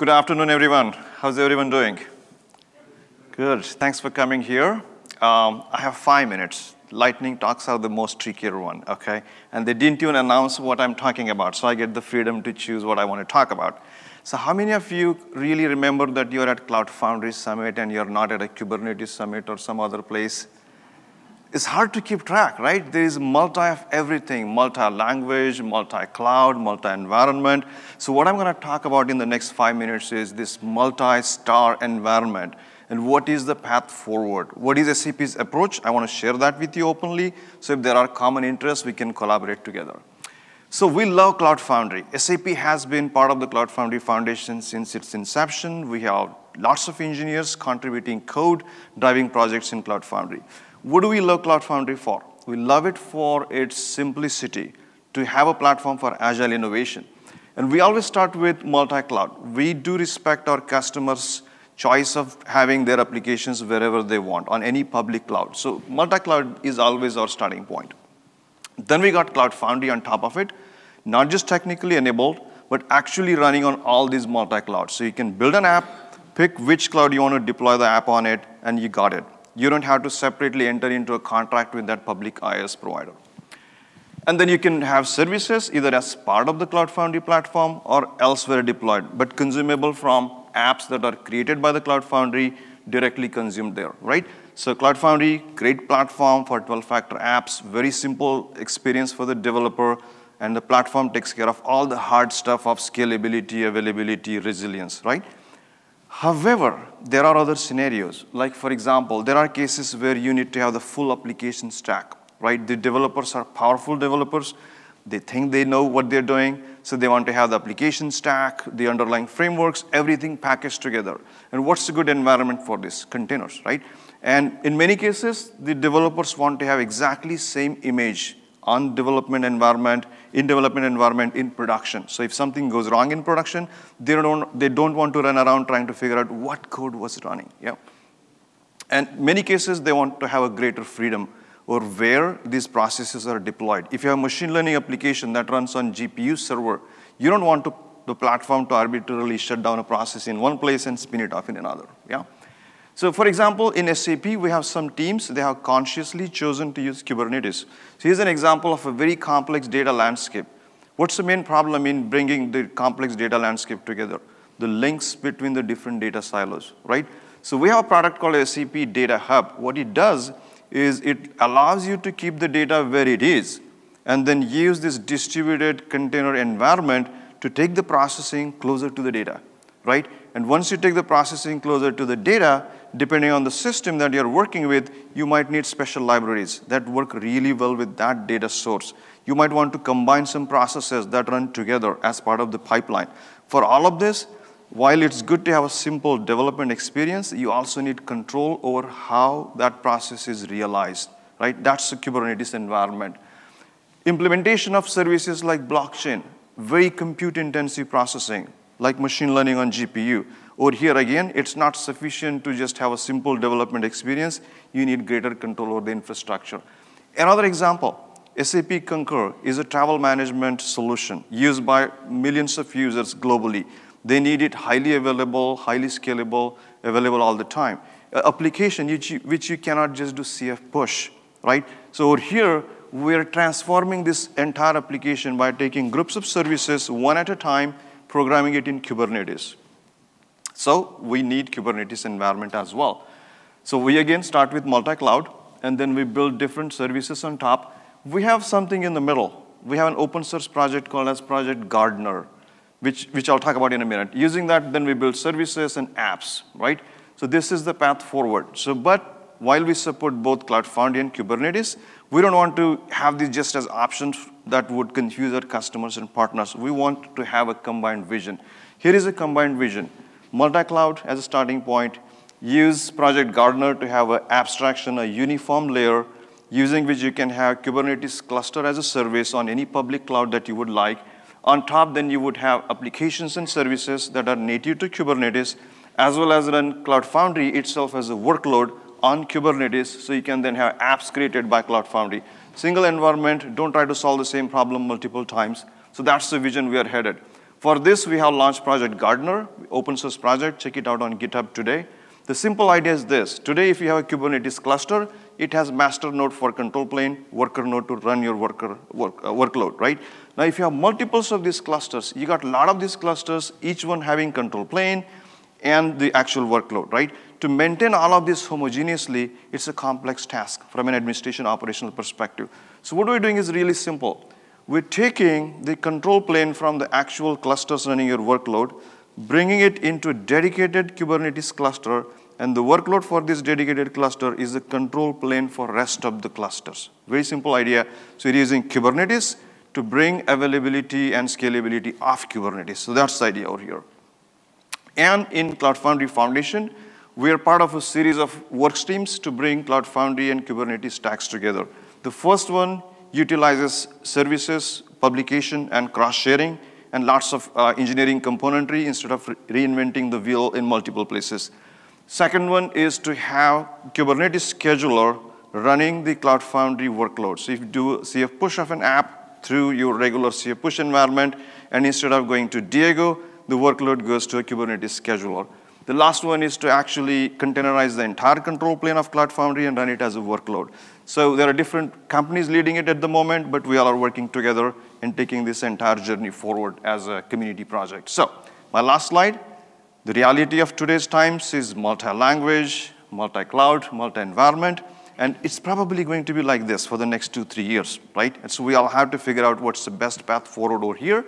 Good afternoon, everyone. How's everyone doing? Good. Thanks for coming here. Um, I have five minutes. Lightning talks are the most trickier one, okay? And they didn't even announce what I'm talking about, so I get the freedom to choose what I want to talk about. So how many of you really remember that you're at Cloud Foundry Summit and you're not at a Kubernetes Summit or some other place? It's hard to keep track, right? There is multi of everything, multi-language, multi-cloud, multi-environment. So what I'm gonna talk about in the next five minutes is this multi-star environment and what is the path forward? What is SAP's approach? I wanna share that with you openly. So if there are common interests, we can collaborate together. So we love Cloud Foundry. SAP has been part of the Cloud Foundry Foundation since its inception. We have lots of engineers contributing code, driving projects in Cloud Foundry. What do we love Cloud Foundry for? We love it for its simplicity, to have a platform for agile innovation. And we always start with multi-cloud. We do respect our customers' choice of having their applications wherever they want, on any public cloud. So multi-cloud is always our starting point. Then we got Cloud Foundry on top of it, not just technically enabled, but actually running on all these multi-clouds. So you can build an app, pick which cloud you want to deploy the app on it, and you got it you don't have to separately enter into a contract with that public IaaS provider. And then you can have services either as part of the Cloud Foundry platform or elsewhere deployed, but consumable from apps that are created by the Cloud Foundry directly consumed there, right? So Cloud Foundry, great platform for 12-factor apps, very simple experience for the developer, and the platform takes care of all the hard stuff of scalability, availability, resilience, right? However, there are other scenarios. Like, for example, there are cases where you need to have the full application stack, right? The developers are powerful developers. They think they know what they're doing, so they want to have the application stack, the underlying frameworks, everything packaged together. And what's a good environment for this? Containers, right? And in many cases, the developers want to have exactly same image on development environment, in development environment, in production. So if something goes wrong in production, they don't, they don't want to run around trying to figure out what code was running. Yeah. And many cases, they want to have a greater freedom or where these processes are deployed. If you have a machine learning application that runs on GPU server, you don't want to, the platform to arbitrarily shut down a process in one place and spin it off in another. Yeah. So for example, in SAP, we have some teams, they have consciously chosen to use Kubernetes. So here's an example of a very complex data landscape. What's the main problem in bringing the complex data landscape together? The links between the different data silos, right? So we have a product called SAP Data Hub. What it does is it allows you to keep the data where it is and then use this distributed container environment to take the processing closer to the data, right? And once you take the processing closer to the data, depending on the system that you're working with, you might need special libraries that work really well with that data source. You might want to combine some processes that run together as part of the pipeline. For all of this, while it's good to have a simple development experience, you also need control over how that process is realized, right? That's the Kubernetes environment. Implementation of services like blockchain, very compute intensive processing, like machine learning on GPU. Or here again, it's not sufficient to just have a simple development experience. You need greater control over the infrastructure. Another example, SAP Concur is a travel management solution used by millions of users globally. They need it highly available, highly scalable, available all the time. Application which you, which you cannot just do CF push, right? So over here, we're transforming this entire application by taking groups of services one at a time, programming it in Kubernetes. So we need Kubernetes environment as well. So we again start with multi-cloud, and then we build different services on top. We have something in the middle. We have an open source project called as Project Gardener, which, which I'll talk about in a minute. Using that, then we build services and apps, right? So this is the path forward. So, but while we support both Cloud Foundry and Kubernetes, we don't want to have these just as options that would confuse our customers and partners. We want to have a combined vision. Here is a combined vision multi-cloud as a starting point, use Project Gardener to have an abstraction, a uniform layer, using which you can have Kubernetes cluster as a service on any public cloud that you would like. On top, then you would have applications and services that are native to Kubernetes, as well as run Cloud Foundry itself as a workload on Kubernetes, so you can then have apps created by Cloud Foundry. Single environment, don't try to solve the same problem multiple times. So that's the vision we are headed. For this, we have launched Project Gardener, open source project. Check it out on GitHub today. The simple idea is this. Today, if you have a Kubernetes cluster, it has master node for control plane, worker node to run your worker work, uh, workload, right? Now, if you have multiples of these clusters, you got a lot of these clusters, each one having control plane and the actual workload, right? To maintain all of this homogeneously, it's a complex task from an administration operational perspective. So what we're doing is really simple. We're taking the control plane from the actual clusters running your workload, bringing it into a dedicated Kubernetes cluster, and the workload for this dedicated cluster is the control plane for rest of the clusters. Very simple idea. So we're using Kubernetes to bring availability and scalability of Kubernetes. So that's the idea over here. And in Cloud Foundry Foundation, we are part of a series of work streams to bring Cloud Foundry and Kubernetes stacks together. The first one utilizes services, publication, and cross-sharing, and lots of uh, engineering componentry instead of re reinventing the wheel in multiple places. Second one is to have Kubernetes scheduler running the Cloud Foundry workload. So if you do CF push of an app through your regular CF push environment, and instead of going to Diego, the workload goes to a Kubernetes scheduler. The last one is to actually containerize the entire control plane of Cloud Foundry and run it as a workload. So there are different companies leading it at the moment, but we all are working together and taking this entire journey forward as a community project. So my last slide, the reality of today's times is multi-language, multi-cloud, multi-environment, and it's probably going to be like this for the next two, three years, right? And so we all have to figure out what's the best path forward over here.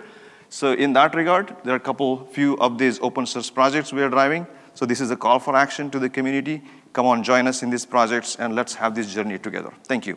So in that regard, there are a couple, few of these open source projects we are driving. So this is a call for action to the community. Come on, join us in these projects, and let's have this journey together. Thank you.